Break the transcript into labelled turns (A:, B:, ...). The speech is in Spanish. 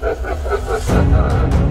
A: Ha ha